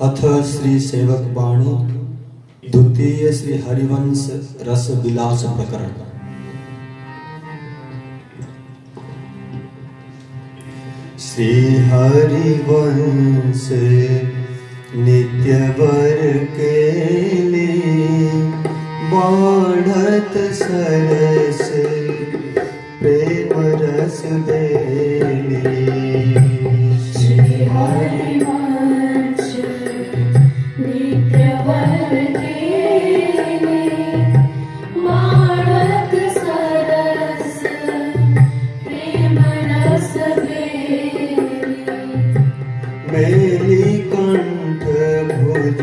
अथ श्री सेवक बाणी, द्वितीय श्री हरिवंश रस विलास प्रकरण। श्री हरिवंश नित्य वर के लिए बढ़त सरस, प्रेम रस दे। मेलि कण्ठभुज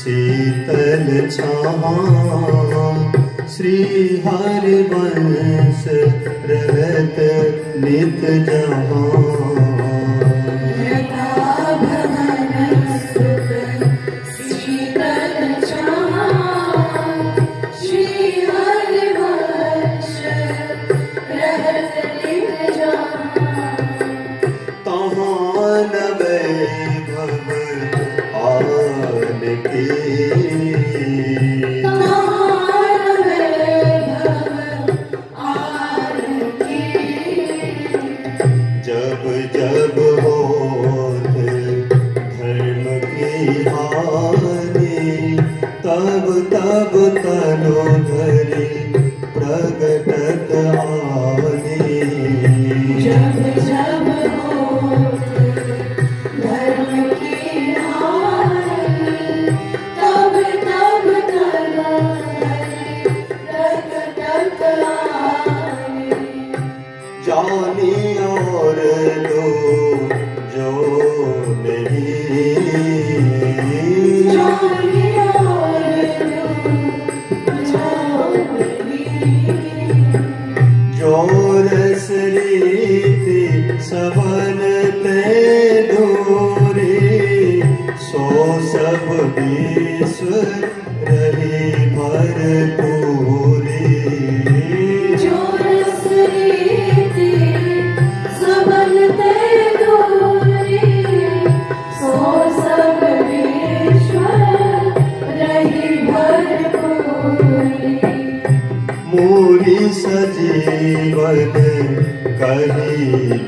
शीतल श्री श्रीहरिवश रहत नित जा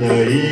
Dai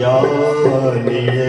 जानिए।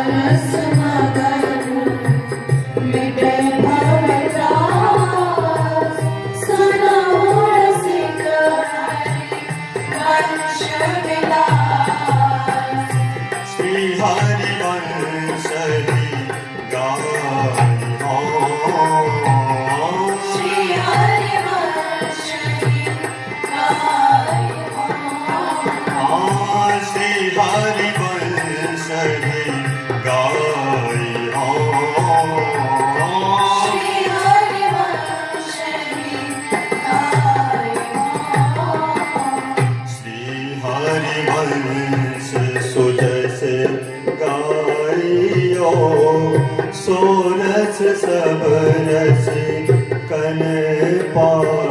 पर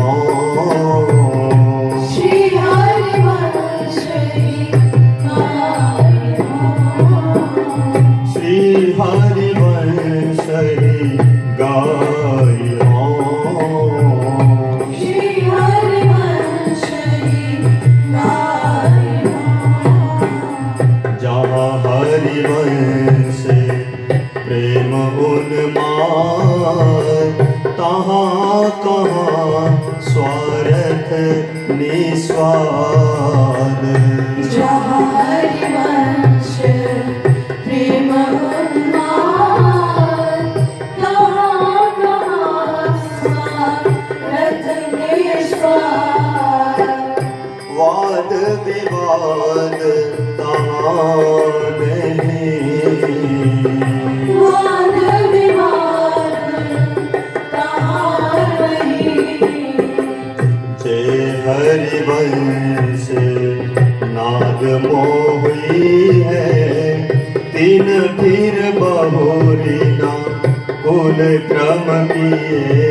हरिवंश नाग मोही है तीन फिर बहुरी ना कुल क्रम किए।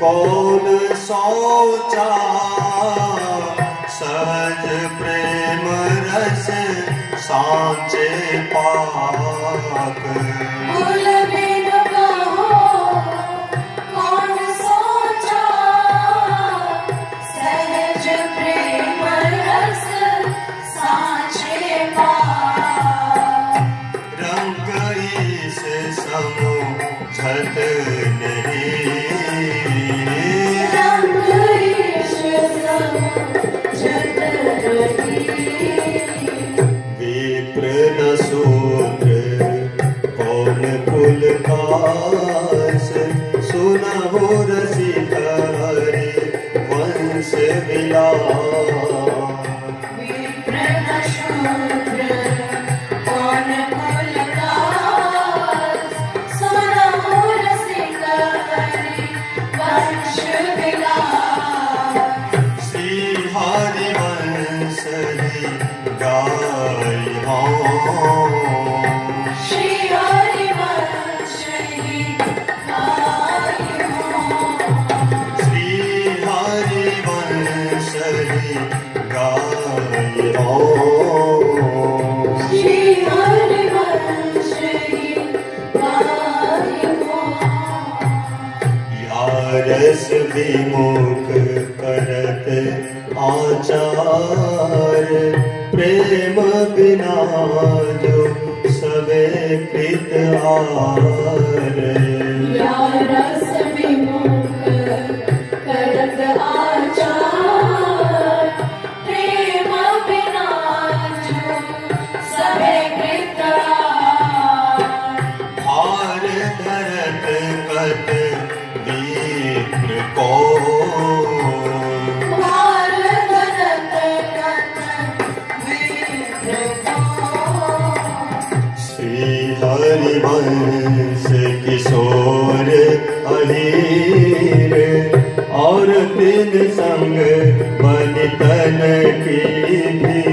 कौन सोचा? सहज प्रेम रस सांचे पाक। रस विमुख करत आचार प्रेम बिना जो सवे विना सिद्ध शरीर और तिन संग बन तन की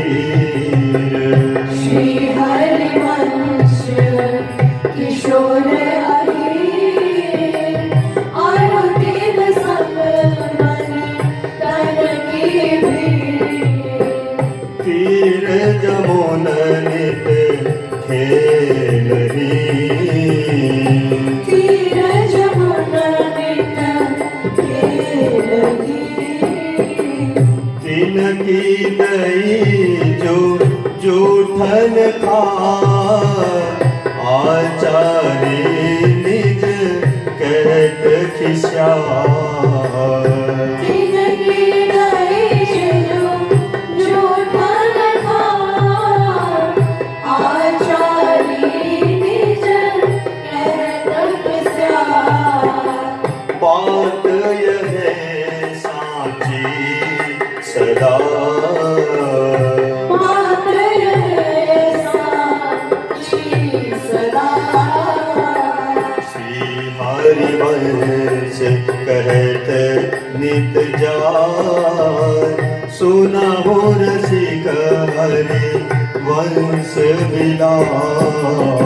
দিলাম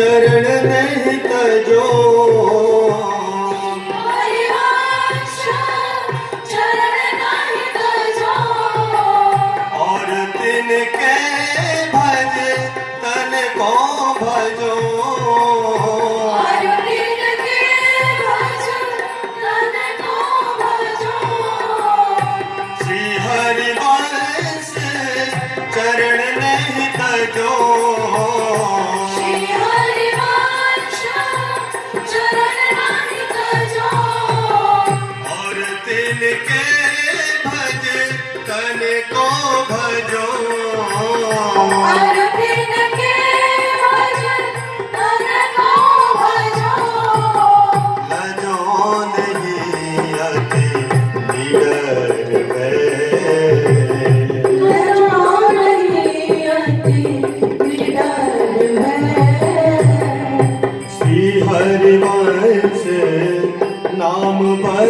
चरण न तजो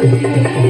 Thank you.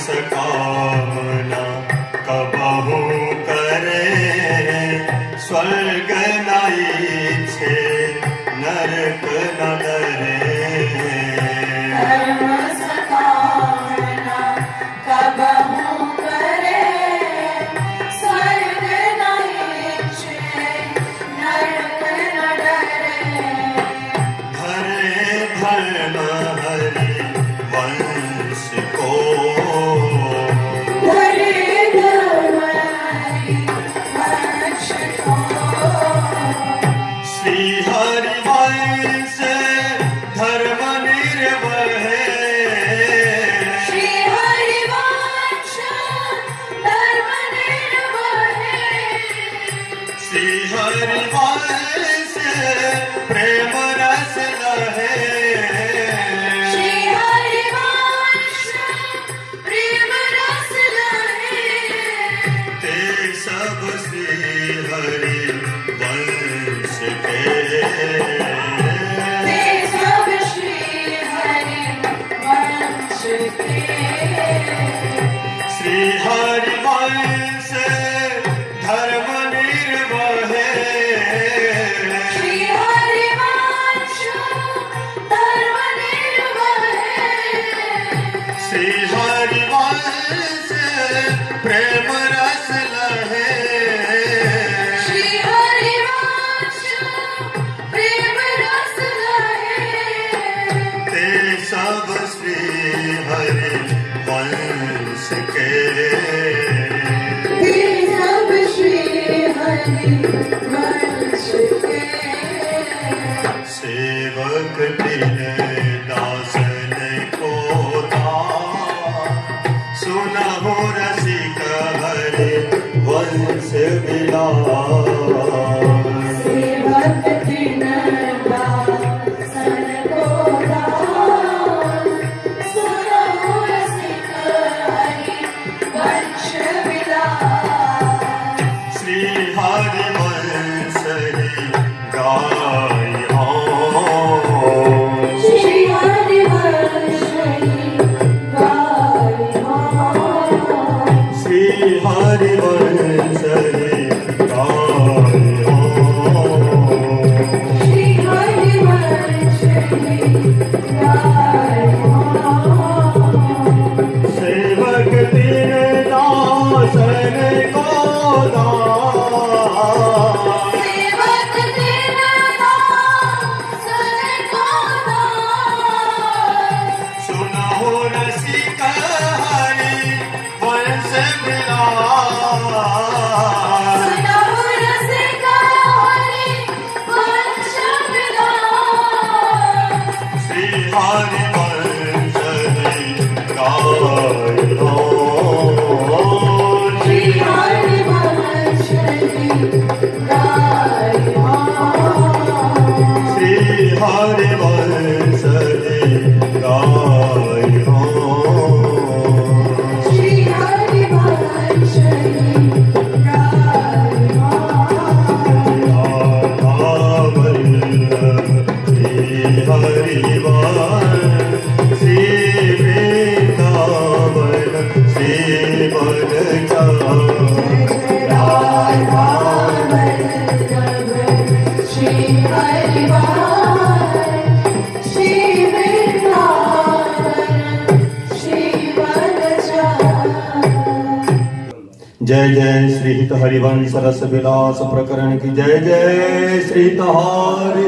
say हरि से प्रेम सेवक तेरे श्री हरि विलास प्रकरण की जय जय श्री तहारी।